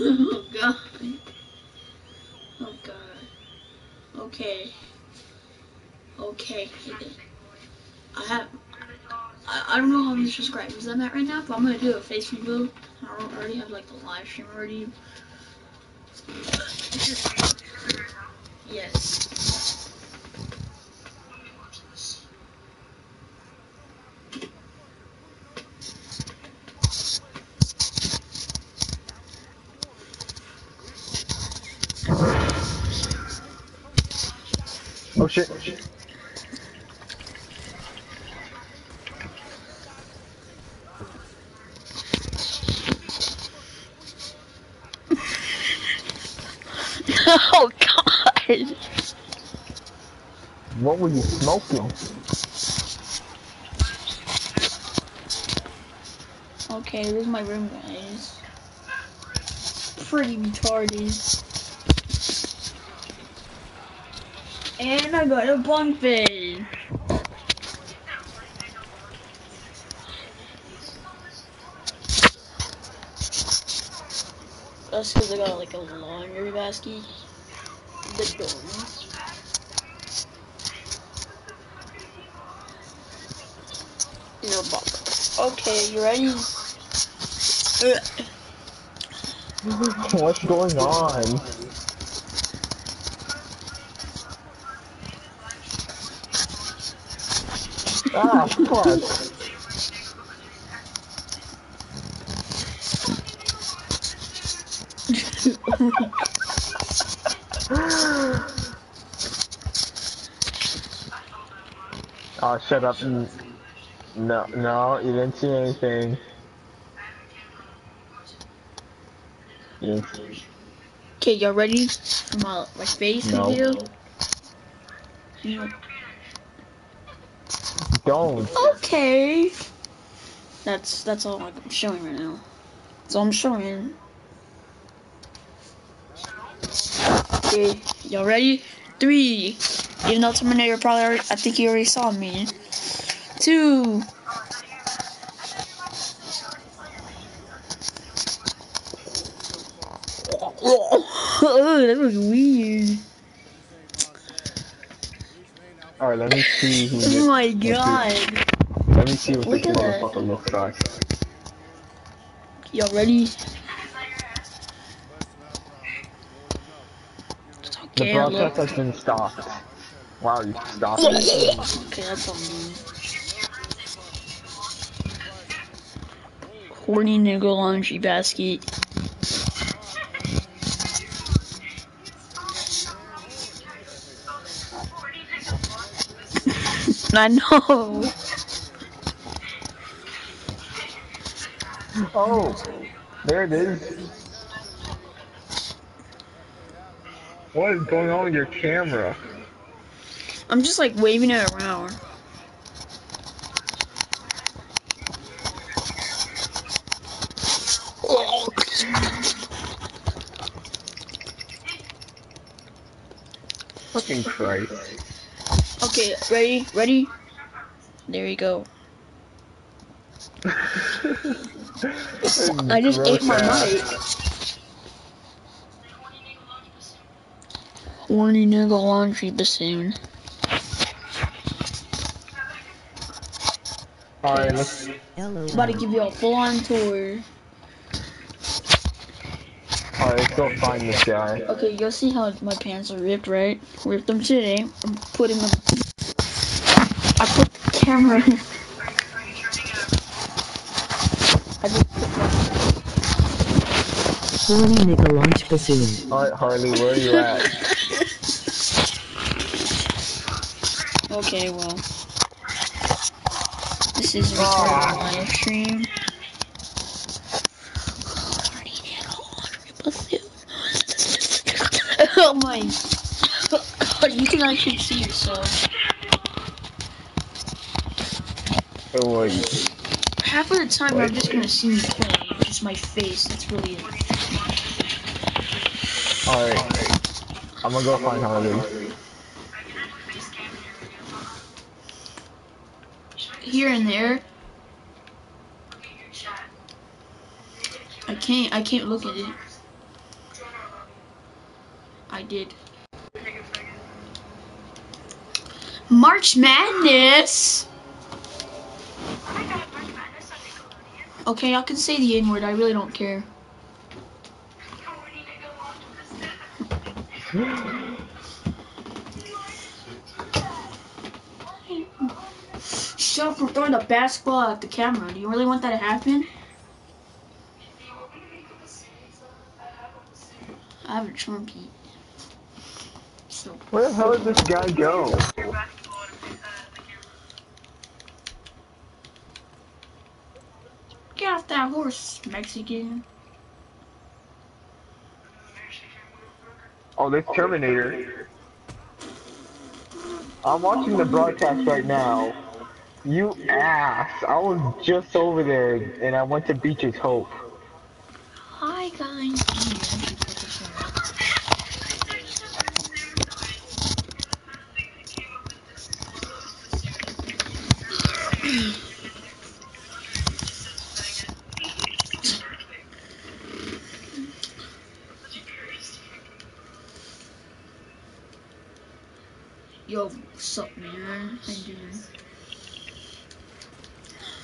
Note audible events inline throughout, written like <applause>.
oh god. Oh god. Okay. Okay. I have. I, I don't know how many subscribers I'm at right now, but I'm gonna do a face reveal. I don't already have like the live stream already. Yes. Oh shit. <laughs> oh god. What were you smoking? Okay, this is my room, guys. Pretty retarded. And I got a bunk bed. That's because I got like a laundry basket. The dorms. No bunk. Okay, you ready? <laughs> What's going on? Ah, fuck. Oh, <laughs> shut up. No, no, you didn't see anything. You didn't see- Okay, y'all ready for my, my face No. reveal? No. Don't. Okay. That's that's all I'm showing right now. That's all I'm showing. Okay, y'all ready? Three. Even though Terminator probably already, I think he already saw me. Two. <laughs> Oh, that was weird. Alright, let me see who Oh my god. Let me see what Look this motherfucker looks like. Y'all ready? The broadcast has been stopped. Wow, you stopped it? Okay, that's on me. Horny nigga laundry basket. I know. Oh, there it is. What is going on with your camera? I'm just like waving it around. Fucking Christ. Okay, ready? Ready? There you go. <laughs> I just ate my mic. Horny nigga laundry bassoon. Alright, let's. About to give you a full on tour. Alright, let's go find this guy. Okay, you'll see how my pants are ripped, right? Ripped them today. I'm putting them. I put the camera. I just put Horny nigga launch bassoon. Alright, Harley, where are you at? Okay, well. This is a recorded live stream. Oh my god, you can actually see yourself. Wait. Half of the time I'm just gonna see me play, just my face, that's really it. Alright. I'm gonna go find Harley. Here and there. I can't I can't look at it. I did. March Madness. Okay, I can say the N word. I really don't care. Shut up throwing the basketball at the camera. Do you really want that to happen? I have a trumpet. So Where the hell did this guy go? get off that horse, Mexican. Oh, this Terminator. I'm watching the broadcast right now. You ass! I was just over there, and I went to Beecher's Hope. Hi guys. Yo, what's up, man? How you doing?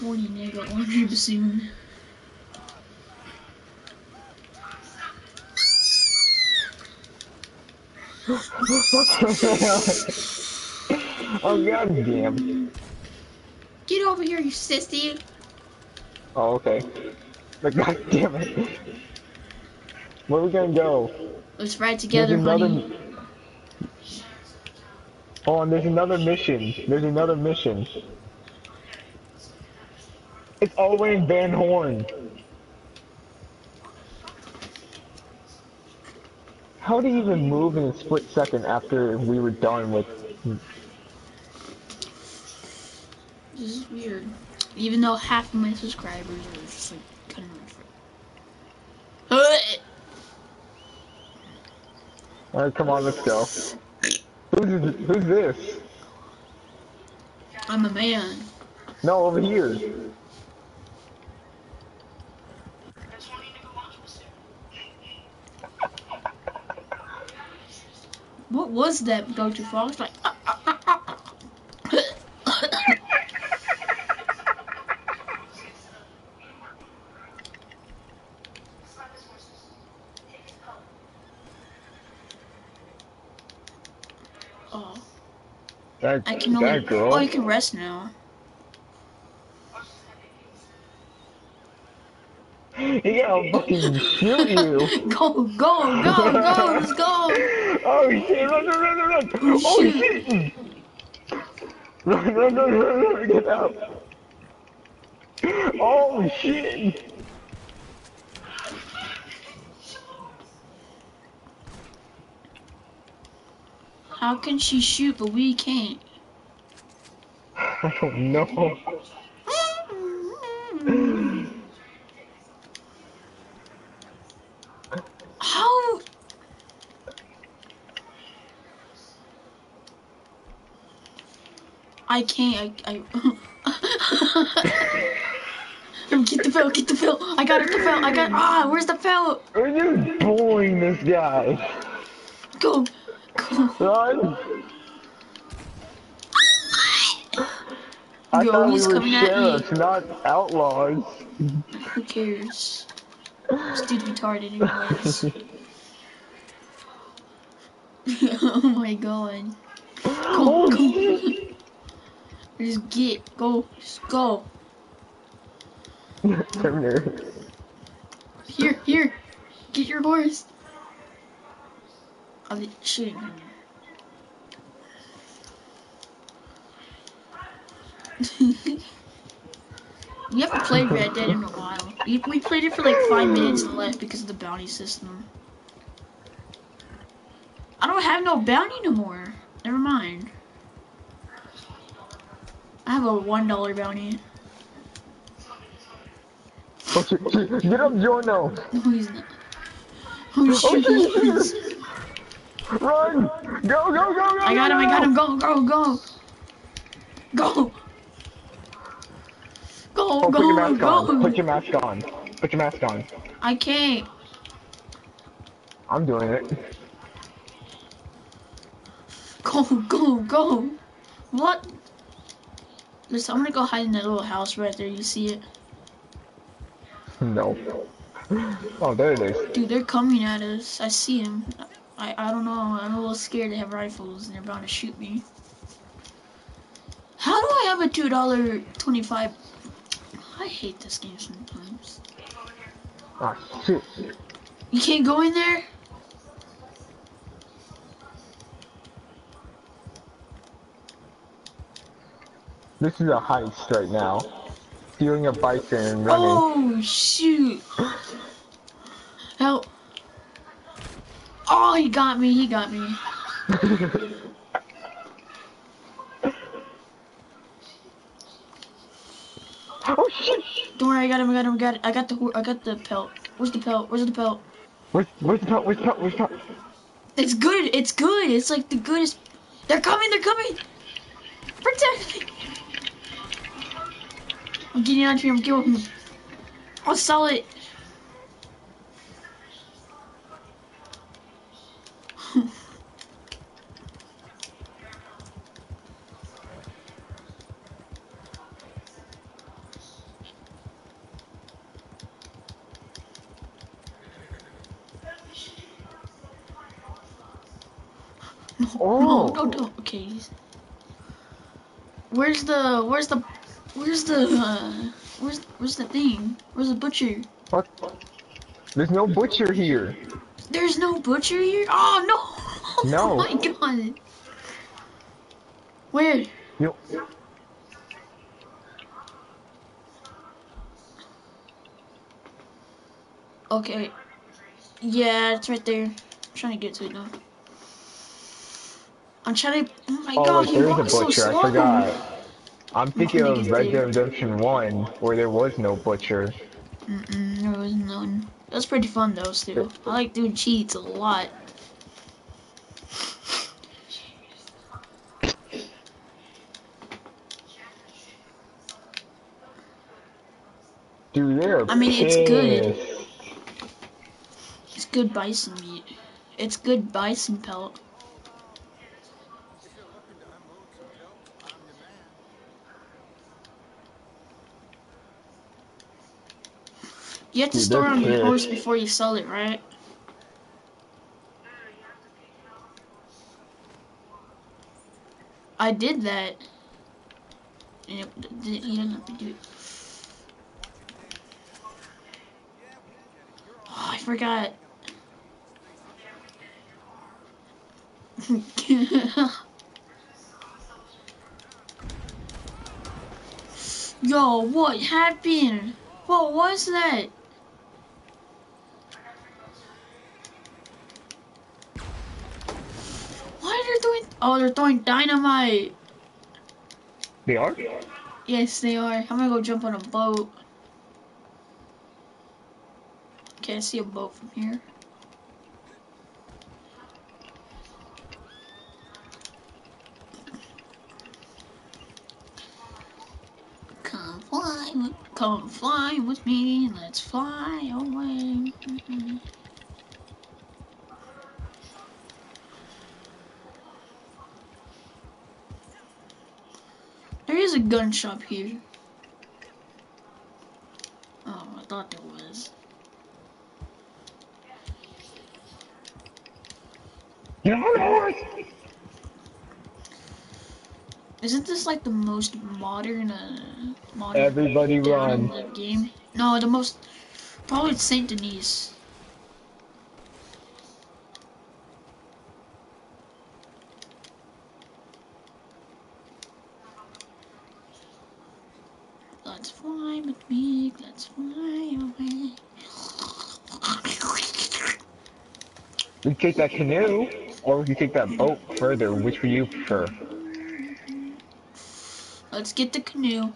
Horny nigga on you soon. <laughs> oh god damn. Get over here, you sissy. Oh okay. But <laughs> god damn it. Where we gonna go? Let's ride together, honey. Oh, and there's another mission. There's another mission. It's all the way in Van Horn. How do you even move in a split second after we were done with? This is weird. Even though half of my subscribers are just like cutting my. Alright, come on, let's go. Who's who's this? I'm a man. No, over here. Was that, Dr. Fox? Like, ah, ah, ah, ah, ah. oh, That, I can only. that girl. Oh, you can rest now. He gotta <laughs> fucking shoot you. Go, go, go, go, let's go. Oh shit, run, run, run, run, run. Oh, oh Shoot. shit. Run, run, run, run, run, get out. Oh shit. How can she shoot, but we can't? <laughs> I don't know. How? I can't. I. I... <laughs> get the fill. Get the fill. I got it. The fill. I got. Ah, where's the fill? We're just bullying this guy. Go. Go. Run. I Yo, thought we were coming at me. sheriffs, not outlaws. Who cares? This dude retarded anyways. <laughs> <laughs> oh my god. Oh Go, Just get. Go. Just go. <laughs> Terminator. Here, here. Get your horse. I'll be shooting him. we haven't played Red Dead in a while. We, we played it for like five minutes and left because of the bounty system. I don't have no bounty no more. Never mind. I have a one dollar bounty. Oh, shit, shit. Get up, Jono. No, he's not. Oh, oh shit! he is. Run! Go, go, go, go! I got him, I got him, go, go, go! Go! Go, Oh, put your go, mask on. Put your mask on. Put your mask on. I can't. I'm doing it. Go, go, go. What? Listen, I'm gonna go hide in that little house right there. You see it? No. Oh, there it is. Dude, they're coming at us. I see them. I, I don't know. I'm a little scared. They have rifles and they're about to shoot me. How do I have a two dollar twenty five? I hate this game sometimes. Ah, shit. You can't go in there. This is a heist right now. Stealing a bison and running. Oh shoot! Help! Oh, he got me. He got me. <laughs> oh shit! Don't worry, I got him. I got him. I got it. I got the. I got the pelt. Where's the pelt? Where's the pelt? Where's, where's the pelt? Where's the pelt? Where's the pelt? It's good. It's good. It's like the goodest. They're coming. They're coming. Protect me. I'm getting onto him. Kill him. I'll sell it. Oh. No, Oh. no, no. Okay. Where's the? Where's the? Where's the? Uh, where's Where's the thing? Where's the butcher? What? There's no butcher here. There's no butcher here. Oh no! <laughs> No. Oh my god. Where? You. Okay. Yeah, it's right there. I'm trying to get to it now. I'm trying to. Oh my Oh, god, wait, he walks so butcher. slow. I forgot. I'm thinking of Red Dead. Redemption 1, where there was no butcher. Mm-mm, there was none. That's pretty fun though, still. I like doing cheats a lot. Dude, they're I mean, it's good. It's good bison meat. It's good bison pelt. You have to Dude, store on your horse before you sell it, right? I did that. And it, th- he doesn't have to do it. Oh, I forgot. <laughs> Yo, what happened? What was that? Why are they doing? Oh, they're throwing dynamite. They are? Yes, they are. I'm gonna go jump on a boat. Okay, I see a boat from here. Come fly, come fly with me. Let's fly away. There is a gun shop here. Oh, I thought there was. Get on the horse! Isn't this like the most modern, uh, modern Everybody run. game? No, the most, probably Saint Denis. Let's fly with me, let's fly away. We take that canoe, or we can take that boat further. Which would you prefer? Let's get the canoe.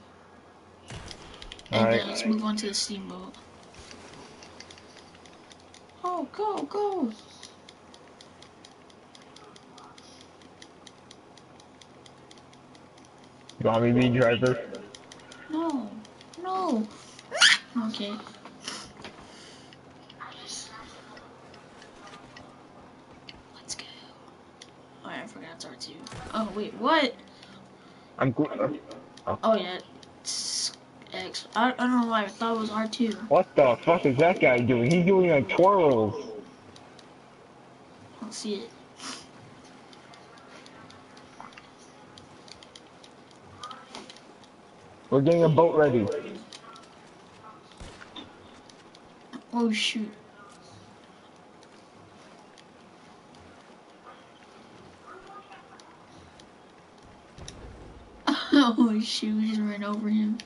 And Alright. let's move on to the steamboat. Oh, go, go! You want me to be driver? No. Okay. Let's go. Alright, I forgot. it's R2. Oh, wait, what? I'm gl- uh, oh. oh, yeah. It's X. I, I don't know why I thought it was R2. What the fuck is that guy doing? He's doing like twirls. I don't see it. We're getting a boat ready. Oh, shoot. <laughs> Oh, shoot. We just ran over him.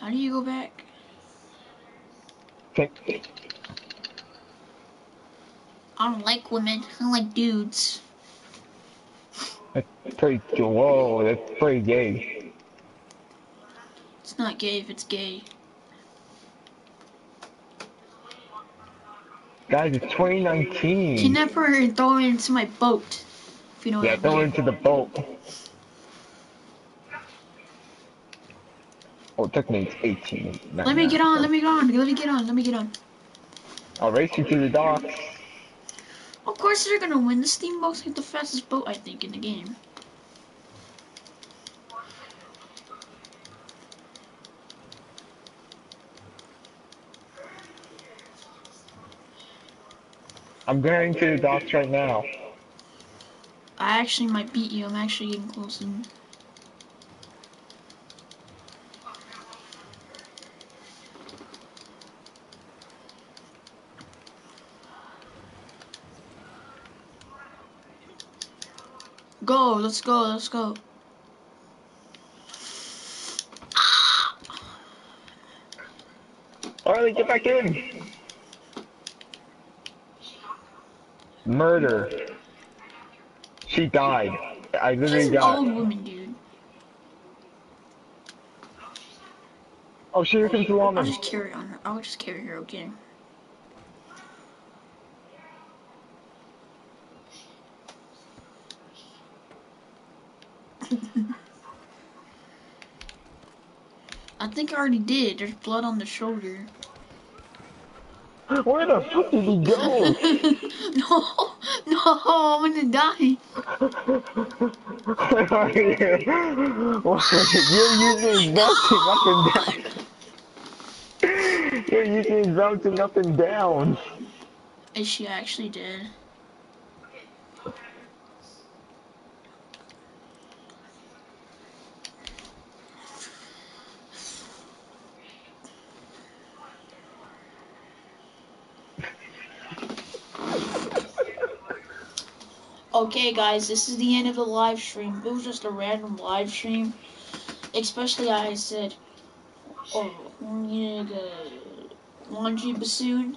How do you go back? I don't like women. I like dudes. That's pretty. Whoa, that's pretty gay. It's not gay if it's gay. Guys, it's 2019. Kidnap never throw her into my boat. If you know Yeah, what I throw mean. into the boat. Oh, technically it's 18. Let me get on, let me get on, let me get on, let me get on. I'll race you to the docks. Of course they're gonna win. The steamboat's like the fastest boat I think in the game. I'm going to the docks right now. I actually might beat you. I'm actually getting close. And... Go, let's go, let's go. Harley, get back in! Murder. She died. I She's literally an got. old woman, dude. Oh, shit, here comes the I'll woman. just carry on her. I'll just carry her, okay? <laughs> I think I already did. There's blood on the shoulder. Where the fuck did he go? <laughs> no, no, I'm gonna die. <laughs> Where are you? You're using bouncing up and down. You're using bouncing up and down. Is she actually dead? Okay, guys, this is the end of the live stream. It was just a random live stream. Especially, I said, oh, laundry bassoon.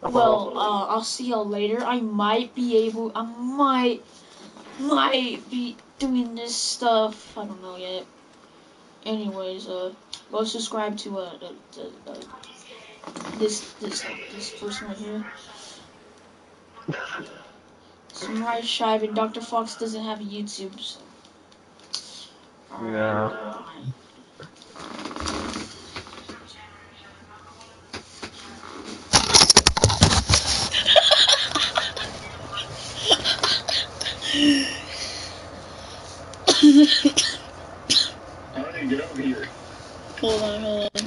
Well, uh, I'll see y'all later. I might be able, I might, might be doing this stuff. I don't know yet. Anyways, uh, go subscribe to uh, the, uh this this this person right here. <laughs> Some Shive and Dr. Fox doesn't have a YouTube. So. <laughs> No. hold on, hold on.